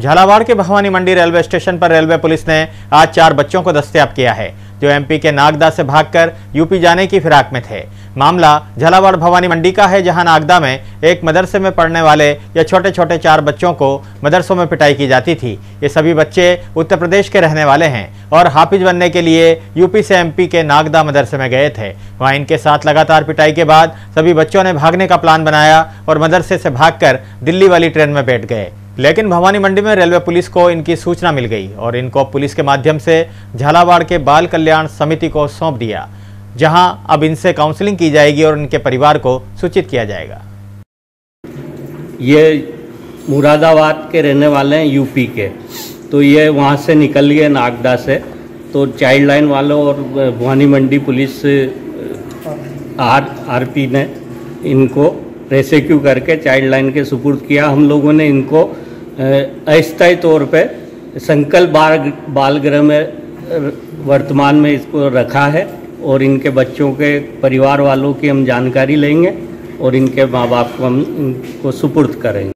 झालावाड़ के Bhawani Mandi railway station पर railway police ने आज चार बच्चों को दस्तयाब किया है, जो एमपी के नागदा से भागकर यूपी जाने की फिराक में थे। मामला झालावाड़ भवानी मंडी का है, जहाँ नागदा में एक मदरसे में पढ़ने वाले या छोटे छोटे चार बच्चों को मदरसों में पिटाई की जाती थी। ये सभी बच्चे उत्तर प्रदेश के रहने वाले हैं और हाफिज बनने के लिए यूपी से एमपी के नागदा मदरसे में गए थे। वहाँ इनके साथ लगातार पिटाई के बाद सभी बच्चों ने भागने का प्लान बनाया और मदरसे से भागकर दिल्ली वाली ट्रेन में बैठ गए। लेकिन भवानी मंडी में रेलवे पुलिस को इनकी सूचना मिल गई और इनको पुलिस के माध्यम से झालावाड़ के बाल कल्याण समिति को सौंप दिया, जहाँ अब इनसे काउंसलिंग की जाएगी और इनके परिवार को सूचित किया जाएगा। ये मुरादाबाद के रहने वाले हैं, यूपी के। तो ये वहाँ से निकल गए नागदा से। तो चाइल्ड लाइन वालों और Bhawani Mandi police R, RP ने इनको रेस्क्यू करके, चाइल्ड लाइन के सुपुर्द किया। हम लोगों ने इनको अस्थायी तौर पे संकल्प बाल बाल गृह में वर्तमान में इसको रखा है और इनके बच्चों के परिवार वालों की हम जानकारी लेंगे और इनके माँ बाप को हम इनको सुपुर्द करेंगे।